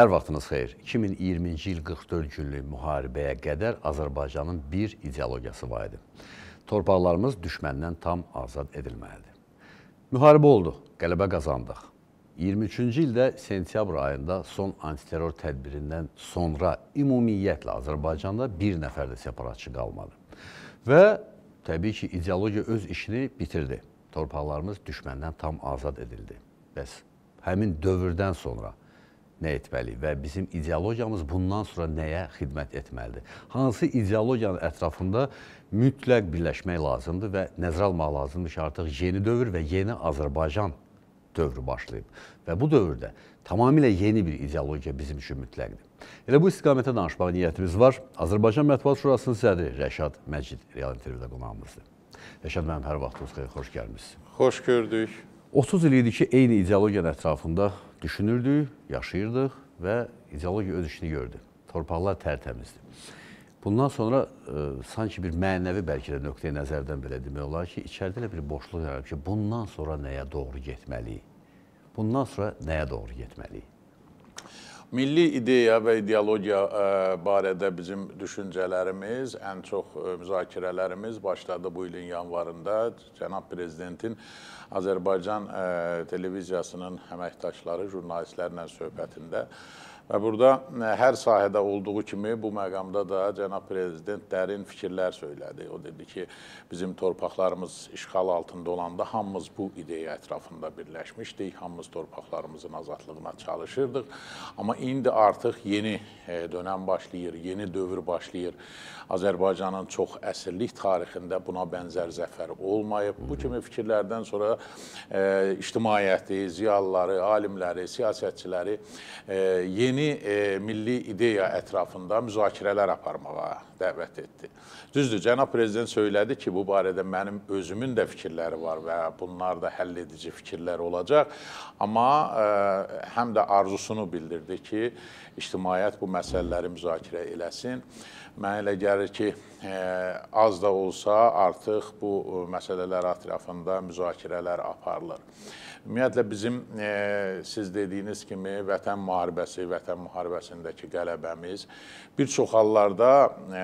Hər vaxtınız xeyir. 2020-ci il 44 günlük müharibəyə qədər Azərbaycanın bir ideologiyası var idi. Torpaqlarımız düşməndən tam azad edilməlidir. Müharibə oldu, qələbə qazandıq. 23-cü ildə sentyabr ayında son antiterror tədbirindən sonra ümumiyyətlə Azərbaycanda bir nəfər də separatçı qalmadı. Və təbii ki, ideologiya öz işini bitirdi. Torpaqlarımız düşməndən tam azad edildi. Bəs həmin dövrdən sonra nə etməliyik və bizim ideologiyamız bundan sonra nəyə xidmət etməlidir? Hansı ideologiyanın ətrafında mütləq birləşmək lazımdır və nəzərə almaq lazımdır ki, artıq yeni dövr və yeni Azərbaycan dövrü başlayıb. Və bu dövrdə tamamilə yeni bir ideologiya bizim üçün mütləqdir. Elə bu istiqamətə danışmaq niyyətimiz var. Azərbaycan Mətbuat Şurasının sədri Rəşad Məcid real intervyuda qonağımızdır. Rəşad mənim hər vaxtınız xeyir, xoş gəlmisiniz. Xoş gördük. 30 il idi ki, eyni ideologiyanın ətrafında düşünürdük, yaşayırdıq və ideologiya öz işini gördü. Torpaqlar tərtəmizdir. Bundan sonra e, sanki bir mənəvi bəlkə də nöqteyi nəzərdən belə demək olar ki, içəridə elə bir boşluq yaranıb ki, bundan sonra nəyə doğru getməliyik? Bundan sonra nəyə doğru getməliyik? Milli ideya və ideologiya ə, barədə bizim düşüncələrimiz, ən çox ə, müzakirələrimiz başladı bu ilin yanvarında. Cənab prezidentin Azərbaycan ə, televiziyasının əməkdaşları, jurnalistlərlə söhbətində Və burada e, hər sahədə olduğu kimi bu məqamda da cənab prezident dərin fikirlər söylədi. O dedi ki, bizim torpaqlarımız işğal altında olanda hamımız bu ideya ətrafında birləşmişdik, hamımız torpaqlarımızın azadlığına çalışırdıq. Amma indi artıq yeni e, dönəm başlayır, yeni dövr başlayır. Azərbaycanın çox əsrlik tarixində buna bənzər zəfər olmayıb. Bu kimi fikirlərdən sonra e, ictimaiyyəti, ziyalıları, alimləri, siyasətçiləri yeni yeni e, milli ideya ətrafında müzakirələr aparmağa dəvət etdi. Düzdür, cənab prezident söylədi ki, bu barədə mənim özümün də fikirləri var və bunlar da həll edici fikirlər olacaq. Amma ə, e, həm də arzusunu bildirdi ki, ictimaiyyət bu məsələləri müzakirə eləsin. Mənə elə gəlir ki, ə, e, az da olsa artıq bu məsələlər ətrafında müzakirələr aparılır. Ümumiyyətlə bizim e, siz dediyiniz kimi vətən müharibəsi, vətən müharibəsindəki qələbəmiz bir çox hallarda e,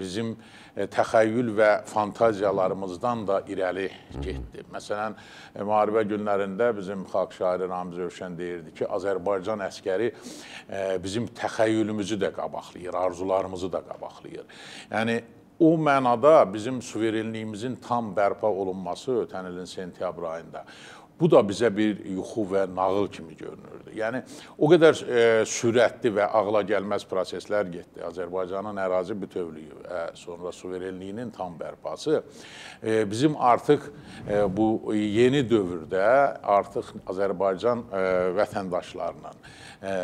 bizim e, təxəyyül və fantaziyalarımızdan da irəli getdi. Məsələn, e, müharibə günlərində bizim xalq şairi Ramiz Övşən deyirdi ki, Azərbaycan əskəri e, bizim təxəyyülümüzü də qabaqlayır, arzularımızı da qabaqlayır. Yəni o mənada bizim suverenliyimizin tam bərpa olunması ötən ilin sentyabr ayında Bu da bizə bir yuxu və nağıl kimi görünürdü. Yəni o qədər e, sürətli və ağla gəlməz proseslər getdi. Azərbaycanın ərazi bütövlüyü və sonra suverenliyinin tam bərpası e, bizim artıq e, bu yeni dövrdə artıq Azərbaycan e, vətəndaşlarının e,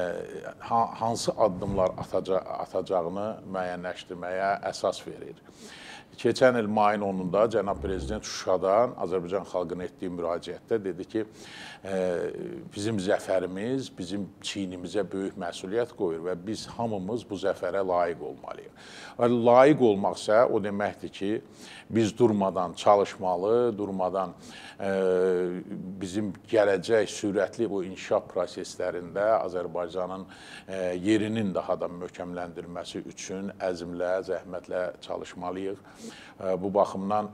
hansı addımlar ataca atacağını müəyyənləşdirməyə əsas verir. Keçən il mayın 10-da cənab prezident Şuşadan Azərbaycan xalqına etdiyi müraciətdə dedi ki, bizim zəfərimiz bizim çiynimizə böyük məsuliyyət qoyur və biz hamımız bu zəfərə layiq olmalıyıq. Və layiq olmaqsa o deməkdir ki, biz durmadan çalışmalı, durmadan bizim gələcək sürətli bu inkişaf proseslərində Azərbaycanın yerinin daha da möhkəmləndirilməsi üçün əzmlə, zəhmətlə çalışmalıyıq. E, bu baxımdan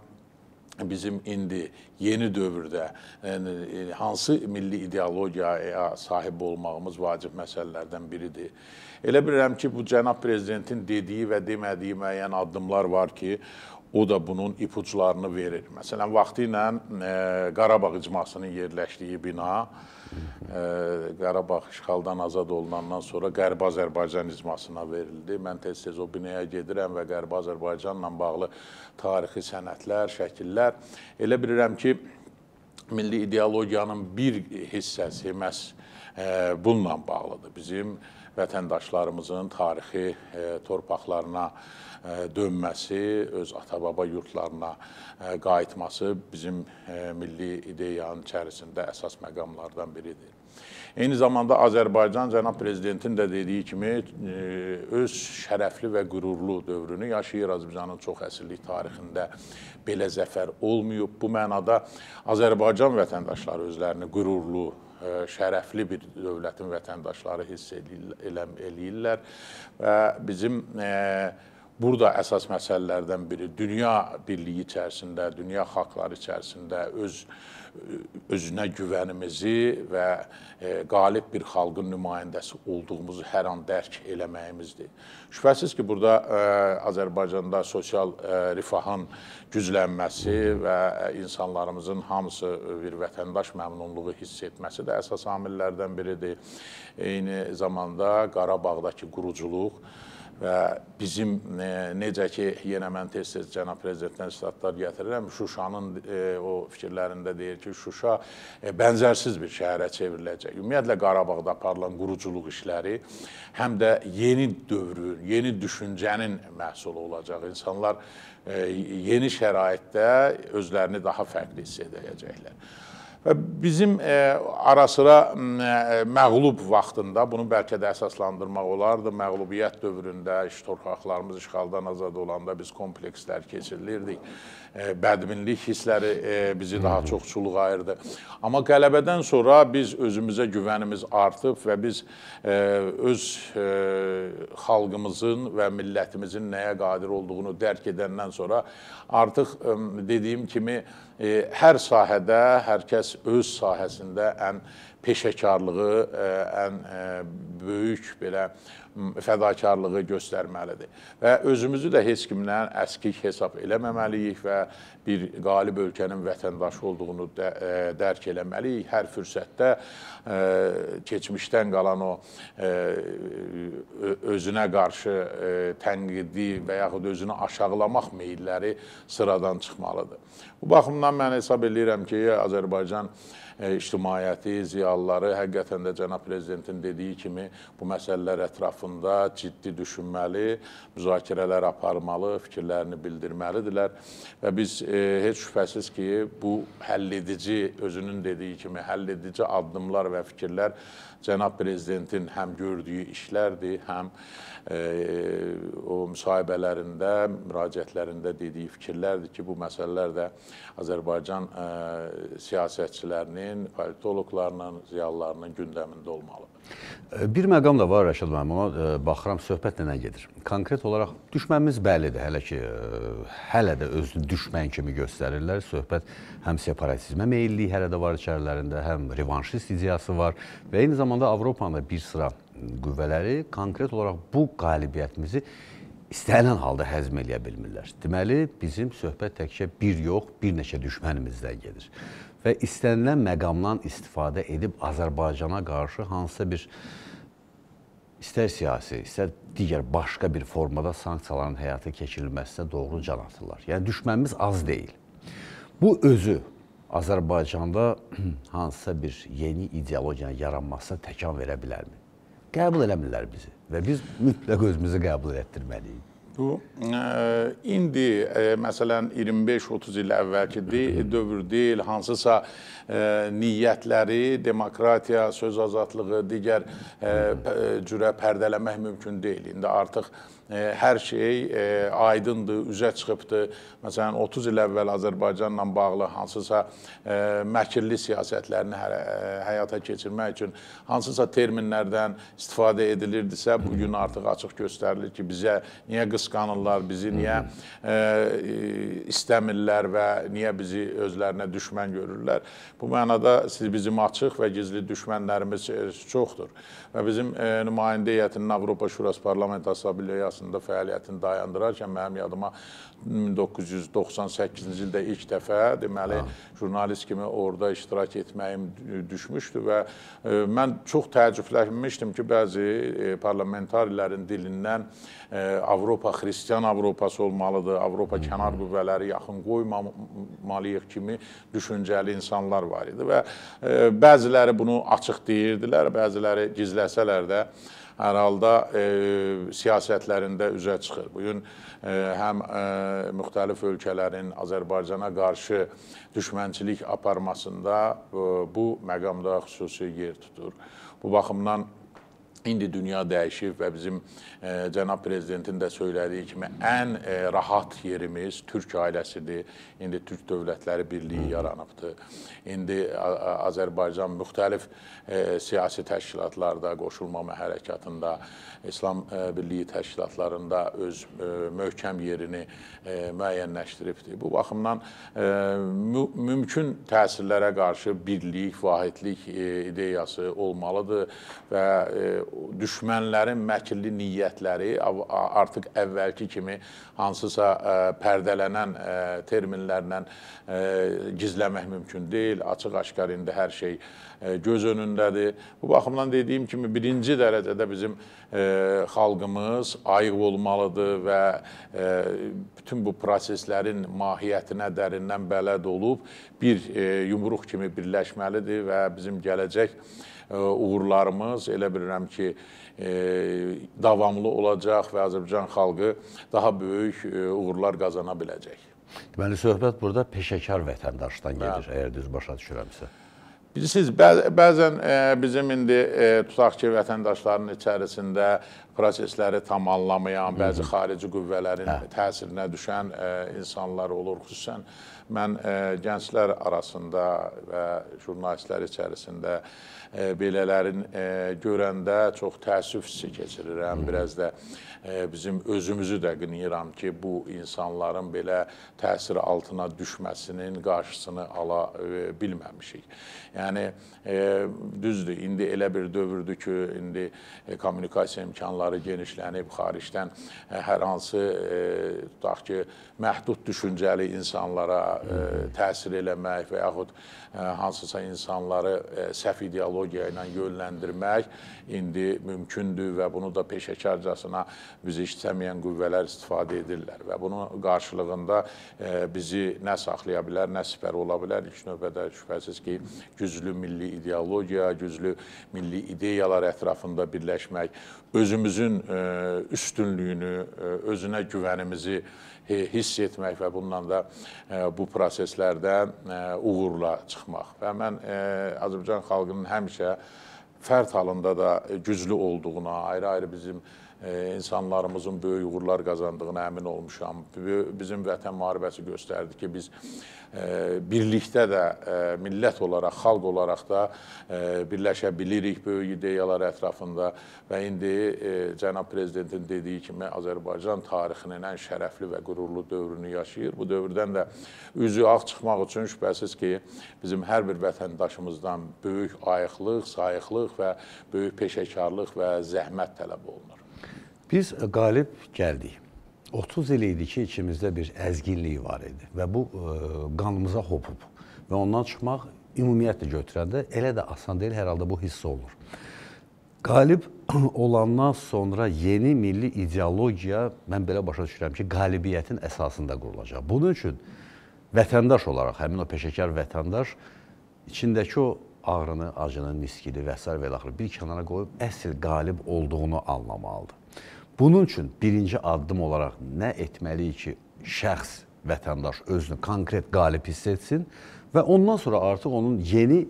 bizim indi yeni dövrdə yəni, hansı milli ideologiyaya sahib olmağımız vacib məsələlərdən biridir. Elə bilirəm ki, bu cənab prezidentin dediyi və demədiyi müəyyən addımlar var ki, o da bunun ipuçlarını verir. Məsələn, vaxtı ilə e, Qarabağ icmasının yerləşdiyi bina e, Qarabağ işğaldan azad olunandan sonra Qərbi Azərbaycan icmasına verildi. Mən tez-tez o binaya gedirəm və Qərbi Azərbaycanla bağlı tarixi sənədlər, şəkillər elə bilirəm ki, milli ideologiyanın bir hissəsi məhz e, bununla bağlıdır. Bizim vətəndaşlarımızın tarixi torpaqlarına dönməsi, öz ata-baba yurtlarına qayıtması bizim milli ideyanın içərisində əsas məqamlardan biridir. Eyni zamanda Azərbaycan cənab prezidentin də dediyi kimi öz şərəfli və qürurlu dövrünü yaşayır. Azərbaycanın çox əsrlik tarixində belə zəfər olmayıb. Bu mənada Azərbaycan vətəndaşları özlərini qürurlu şərəfli bir dövlətin vətəndaşları hiss eləyir- eləyirlər və bizim burada əsas məsələlərdən biri dünya birliyi içərisində, dünya xalqları içərisində öz özünə güvənimizi və e, qalib bir xalqın nümayəndəsi olduğumuzu hər an dərk eləməyimizdir. Şübhəsiz ki, burada e, Azərbaycanda sosial e, rifahın güclənməsi və insanlarımızın hamısı bir vətəndaş məmnunluğu hiss etməsi də əsas amillərdən biridir. Eyni zamanda Qarabağdakı quruculuq və bizim e, necə ki, yenə mən tez-tez cənab prezidentdən statlar gətirirəm, Şuşanın e, o fikirlərində deyir ki, Şuşa e, bənzərsiz bir şəhərə çevriləcək. Ümumiyyətlə Qarabağda aparılan quruculuq işləri həm də yeni dövrün, yeni düşüncənin məhsulu olacaq. İnsanlar e, yeni şəraitdə özlərini daha fərqli hiss edəcəklər. Bizim e, ara sıra e, məğlub vaxtında bunu bəlkə də əsaslandırmaq olardı. Məğlubiyyət dövründə iş torpaqlarımız işğaldan azad olanda biz komplekslər keçirilirdik. E, bədminlik hissləri e, bizi daha çox çulğayırdı. Amma qələbədən sonra biz özümüzə güvənimiz artıb və biz e, öz e, xalqımızın və millətimizin nəyə qadir olduğunu dərk edəndən sonra artıq e, dediyim kimi hər sahədə hər kəs öz sahəsində ən peşəkarlığı, ən böyük belə fədakarlığı göstərməlidir. Və özümüzü də heç kimdən əskik hesab eləməməliyik və bir qalib ölkənin vətəndaşı olduğunu dərk eləməliyik. Hər fürsətdə keçmişdən qalan o özünə qarşı tənqidi və yaxud özünü aşağılamaq meylləri sıradan çıxmalıdır. Bu baxımdan mən hesab edirəm ki, Azərbaycan ictimaiyyəti, ziyalıları həqiqətən də cənab prezidentin dediyi kimi bu məsələlər ətrafında ciddi düşünməli, müzakirələr aparmalı, fikirlərini bildirməlidirlər. Və biz e, heç şübhəsiz ki, bu həlledici, özünün dediyi kimi həlledici addımlar və fikirlər cənab prezidentin həm gördüyü işlərdir, həm e, o müsahibələrində, müraciətlərində dediyi fikirlərdir ki, bu məsələlər də Azərbaycan e, siyasətçilərinin, politoloqlarının, ziyalılarının gündəmində olmalıdır. Bir məqam da var Rəşad müəllim, ona baxıram söhbət nə gedir. Konkret olaraq düşmənimiz bəlidir, hələ ki hələ də özünü düşmən kimi göstərirlər. Söhbət həm separatizmə meyilliyi hələ də var içərilərində, həm revanşist ideyası var və eyni zamanda Avropanın da bir sıra qüvvələri konkret olaraq bu qalibiyyətimizi istənilən halda həzm eləyə bilmirlər. Deməli, bizim söhbət təkcə bir yox, bir neçə düşmənimizdən gedir və istənilən məqamdan istifadə edib Azərbaycana qarşı hansısa bir istər siyasi, istər digər başqa bir formada sanksiyaların həyata keçirilməsinə doğru can atırlar. Yəni düşmənimiz az deyil. Bu özü Azərbaycanda hansısa bir yeni ideologiyanın yaranmasına təkan verə bilərmi? Qəbul eləmirlər bizi və biz mütləq özümüzü qəbul etdirməliyik. Bu ə, indi ə, məsələn 25-30 il əvvəlki dövr deyil, hansısa ə, niyyətləri, demokratiya, söz azadlığı, digər cürə pərdələmək mümkün deyil. İndi artıq hər şey ə, aydındır, üzə çıxıbdır. Məsələn 30 il əvvəl Azərbaycanla bağlı hansısa ə, məkirli siyasətlərini hə, həyata keçirmək üçün hansısa terminlərdən istifadə edilirdisə, bu gün artıq açıq göstərilir ki, bizə niyə qısqanırlar bizi, niyə e, istəmirlər və niyə bizi özlərinə düşmən görürlər. Bu mənada siz bizim açıq və gizli düşmənlərimiz çoxdur. Və bizim e, nümayəndə heyətinin Avropa Şurası Parlament Assambleyasında fəaliyyətini dayandırarkən mənim yadıma 1998-ci ildə ilk dəfə deməli ha. jurnalist kimi orada iştirak etməyim düşmüşdü və e, mən çox təəccüblənmişdim ki, bəzi e, parlamentarilərin dilindən e, Avropa xristian Avropası olmalıdır, Avropa kənar qüvvələri yaxın qoymamalıyıq kimi düşüncəli insanlar var idi və bəziləri bunu açıq deyirdilər, bəziləri gizləsələr də hər halda e, siyasətlərində üzə çıxır. Bu gün e, həm e, müxtəlif ölkələrin Azərbaycana qarşı düşmənçilik aparmasında e, bu məqamda xüsusi yer tutur. Bu baxımdan İndi dünya dəyişib və bizim e, cənab prezidentin də söylədiyi kimi ən e, rahat yerimiz türk ailəsidir. İndi Türk Dövlətləri Birliyi yaranıbdır. İndi Azərbaycan müxtəlif e, siyasi təşkilatlarda, qoşulmama hərəkatında, İslam e, Birliyi təşkilatlarında öz e, möhkəm yerini e, müəyyənləşdiribdir. Bu baxımdan e, mü mümkün təsirlərə qarşı birlik, vahidlik e, ideyası olmalıdır və e, düşmənlərin məkirli niyyətləri artıq əvvəlki kimi hansısa ə, pərdələnən ə, terminlərlə ə, gizləmək mümkün deyil. Açıq-aşkar indi hər şey ə, göz önündədir. Bu baxımdan dediyim kimi birinci dərəcədə bizim ə, xalqımız ayıq olmalıdır və ə, bütün bu proseslərin mahiyyətinə dərindən bələd olub bir ə, yumruq kimi birləşməlidir və bizim gələcək uğurlarımız elə bilirəm ki, davamlı olacaq və Azərbaycan xalqı daha böyük uğurlar qazana biləcək. Deməli söhbət burada peşəkar vətəndaşdan gedir, əgər düz başa düşürəmsə. Bilirsiniz, bəz- bəzən bizim indi tutaq ki, vətəndaşların içərisində prosesləri tam anlamayan, bəzi xarici qüvvələrin təsirinə düşən insanlar olur. Xüsusən mən e, gənclər arasında və jurnalistlər içərisində e, belələrin e, görəndə çox təəssüf hissi keçirirəm. Biraz da bizim özümüzü də qınayıram ki, bu insanların belə təsir altına düşməsinin qarşısını ala bilməmişik. Yəni düzdür, indi elə bir dövrdür ki, indi kommunikasiya imkanları genişlənib, xaricdən hər hansı tutaq ki, məhdud düşüncəli insanlara təsir eləmək və yaxud e, hansısa insanları e, səhv ideologiya ilə yönləndirmək indi mümkündür və bunu da peşəkarcasına bizi istəməyən qüvvələr istifadə edirlər və bunun qarşılığında e, bizi nə saxlaya bilər, nə sipər ola bilər. İlk növbədə şübhəsiz ki, güclü milli ideologiya, güclü milli ideyalar ətrafında birləşmək, özümüzün e, üstünlüyünü, e, özünə güvənimizi e, hiss etmək və bununla da e, bu proseslərdən e, uğurla çıxmaq. Və mən e, Azərbaycan xalqının həmişə fərd halında da güclü olduğuna, ayrı-ayrı bizim insanlarımızın böyük uğurlar qazandığına əmin olmuşam. Bizim vətən müharibəsi göstərdi ki, biz e, birlikdə də e, millət olaraq, xalq olaraq da e, birləşə bilirik böyük ideyalar ətrafında və indi cənab prezidentin dediyi kimi Azərbaycan tarixinin ən şərəfli və qürurlu dövrünü yaşayır. Bu dövrdən də üzü ağ çıxmaq üçün şübhəsiz ki, bizim hər bir vətəndaşımızdan böyük ayıqlıq, sayıqlıq və böyük peşəkarlıq və zəhmət tələb olunur. Biz qalib gəldik. 30 il idi ki, içimizdə bir əzginlik var idi və bu ə, qanımıza hopub və ondan çıxmaq ümumiyyətlə götürəndə elə də asan deyil, hər halda bu hiss olunur. Qalib olandan sonra yeni milli ideologiya mən belə başa düşürəm ki, qalibiyyətin əsasında qurulacaq. Bunun üçün vətəndaş olaraq həmin o peşəkar vətəndaş içindəki o ağrını, acını, niskili və s. və axır bir kənara qoyub əsl qalib olduğunu anlamalıdır. Bunun üçün birinci addım olaraq nə etməliyik ki, şəxs, vətəndaş özünü konkret qalib hiss etsin və ondan sonra artıq onun yeni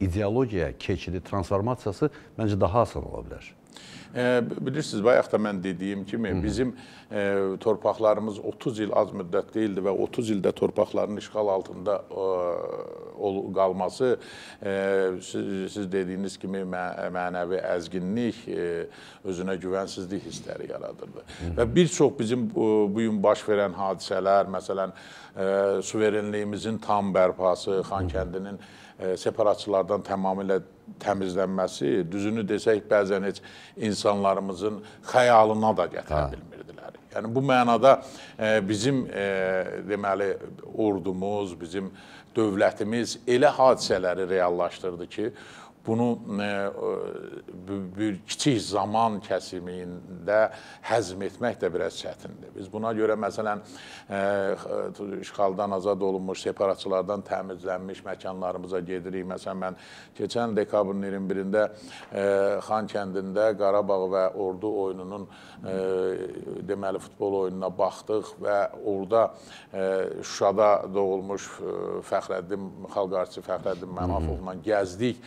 ideologiyaya keçidi, transformasiyası məncə daha asan ola bilər. Bilirsiniz, bayaq da mən dediyim kimi bizim e, torpaqlarımız 30 il az müddət deyildi və 30 ildə torpaqların işğal altında e, qalması e, siz, dediyiniz kimi mə, mənəvi əzginlik, özünə güvənsizlik hissləri yaradırdı. Və bir çox bizim bu, gün baş verən hadisələr, məsələn, suverenliyimizin tam bərpası, Xankəndinin separatçılardan tamamilə təmizlənməsi, düzünü desək, bəzən heç insanlarımızın xəyalına da gətirə bilmirdilər. Yəni bu mənada e, bizim e, deməli ordumuz, bizim dövlətimiz elə hadisələri reallaşdırdı ki, bunu e, bir- kiçik zaman kəsimində həzm etmək də biraz çətindir. Biz buna görə məsələn e, işğaldan azad olunmuş, separatçılardan təmizlənmiş məkanlarımıza gedirik. Məsələn mən keçən dekabrın 21-də e, Xan kəndində Qarabağ və Ordu oyununun e, deməli futbol oyununa baxdıq və orada e, Şuşada doğulmuş e, Fəxrəddin xalq artisti Fəxrəddin Mənafovla gəzdik.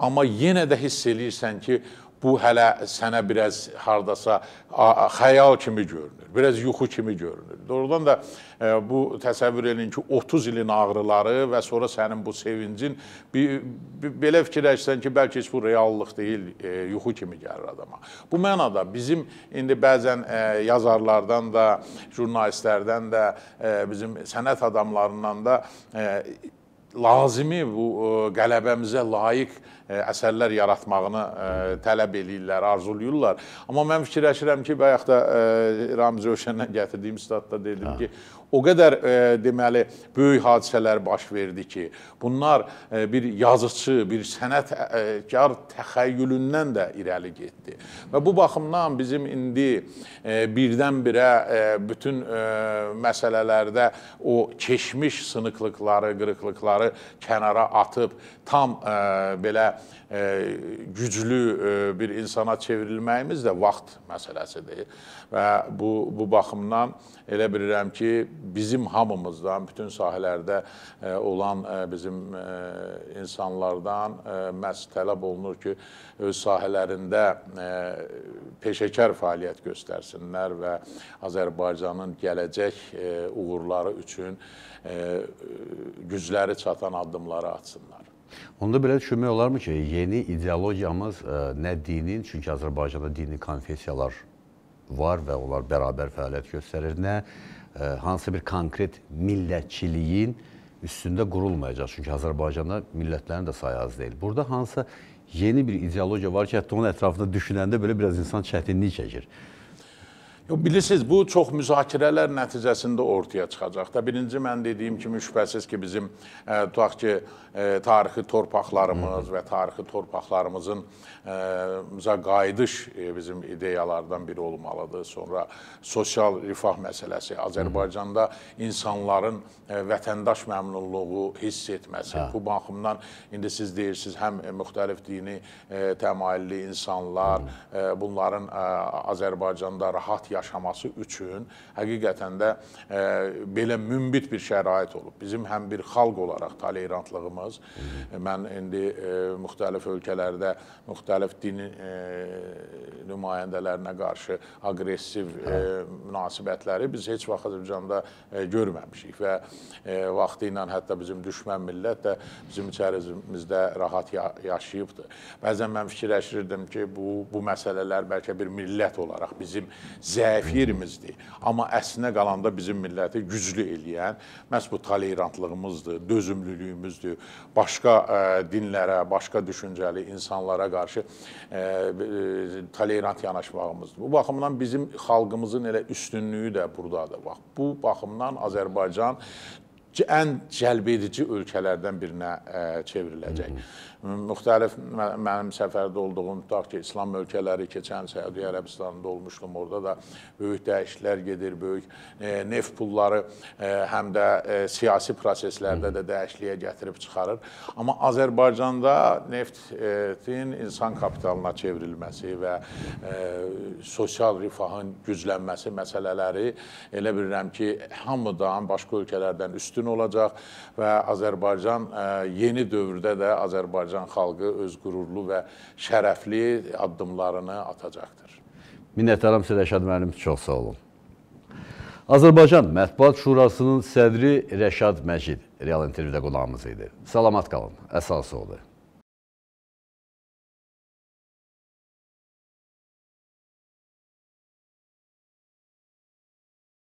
Amma yenə də hiss eləyirsən ki, bu hələ sənə biraz hardasa xəyal kimi görünür, biraz yuxu kimi görünür. Doğrudan da e, bu təsəvvür edin ki, 30 ilin ağrıları və sonra sənin bu sevincin bir, bir belə fikirləşsən ki, bəlkə heç bu reallıq deyil, e, yuxu kimi gəlir adama. Bu mənada bizim indi bəzən e, yazarlardan da, jurnalistlərdən də, bizim sənət adamlarından da lazımi bu qələbəmizə layiq əsərlər yaratmağını e, tələb eləyirlər, arzuluyurlar. Amma mən fikirləşirəm ki, bayaq da e, Ramiz Rövşəndən gətirdiyim statda dedim ki, o qədər e, deməli böyük hadisələr baş verdi ki, bunlar e, bir yazıçı, bir sənətkar təxəyyülündən də irəli getdi. Və bu baxımdan bizim indi e, birdən-birə e, bütün e, məsələlərdə o keçmiş sınıqlıqları, qırıqlıqları kənara atıb tam e, belə e, güclü e, bir insana çevrilməyimiz də vaxt məsələsidir. Və bu bu baxımdan elə bilirəm ki, bizim hamımızdan bütün sahələrdə e, olan e, bizim e, insanlardan e, məhz tələb olunur ki, öz sahələrində e, peşəkar fəaliyyət göstərsinlər və Azərbaycanın gələcək e, uğurları üçün e, gücləri çatan addımları atsınlar. Onda belə düşünmək olarmı ki, yeni ideologiyamız ə, nə dinin, çünki Azərbaycanda dini konfessiyalar var və onlar bərabər fəaliyyət göstərir, nə ə, hansı bir konkret millətçiliyin üstündə qurulmayacaq. Çünki Azərbaycanda millətlərin də sayı az deyil. Burada hansısa yeni bir ideologiya var ki, hətta onun ətrafında düşünəndə belə biraz insan çətinlik çəkir. Bilirsiniz, bu çox müzakirələr nəticəsində ortaya çıxacaq da. Birinci mən dediyim kimi şübhəsiz ki, bizim e, tutaq ki, e, tarixi torpaqlarımız və tarixi torpaqlarımızın e, müza qayıdış e, bizim ideyalardan biri olmalıdır. Sonra sosial rifah məsələsi, Azərbaycanda insanların e, vətəndaş məmnunluğu hiss etməsi. Hə. Bu baxımdan indi siz deyirsiniz, həm e, müxtəlif dini e, təmayülli insanlar, e, bunların e, Azərbaycanda rahat yaşaması üçün həqiqətən də e, belə münbit bir şərait olub. Bizim həm bir xalq olaraq tolerantlığımız, e, mən indi e, müxtəlif ölkələrdə müxtəlif din nümayəndələrinə qarşı aqressiv münasibətləri biz heç vaxt Azərbaycanda görməmişik və vaxtı ilə hətta bizim düşmən millət də bizim içərimizdə rahat ya yaşayıbdı. Bəzən mən fikirləşirdim ki, bu bu məsələlər bəlkə bir millət olaraq bizim zəif yerimizdir. Amma əslinə qalanda bizim milləti güclü eləyən məhz bu tolerantlığımızdır, dözümlülüyümüzdür. Başqa ə, dinlərə, başqa düşüncəli insanlara qarşı ə, ə, tolerant yanaşmağımızdır. Bu baxımdan bizim xalqımızın elə üstünlüyü də burdadır. Bax, bu baxımdan Azərbaycan ən cəlbedici ölkələrdən birinə ə, çevriləcək. Hı -hı müxtəlif mənim səfərdə olduğum tutaq ki, İslam ölkələri keçən Səudiyyə Ərəbistanında olmuşdum. Orada da böyük dəyişikliklər gedir, böyük e, neft pulları e, həm də e, siyasi proseslərdə də dəyişikliyə gətirib çıxarır. Amma Azərbaycanda neftin insan kapitalına çevrilməsi və e, sosial rifahın güclənməsi məsələləri elə bilirəm ki, hamıdan başqa ölkələrdən üstün olacaq və Azərbaycan e, yeni dövrdə də Azərbaycan Azərbaycan xalqı öz qürurlu və şərəfli addımlarını atacaqdır. Minnətdaram sizə Rəşad müəllim, çox sağ olun. Azərbaycan Mətbuat Şurasının sədri Rəşad Məcid real intervyuda qonağımız idi. Salamat qalın. Əsası odur.